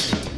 Peace.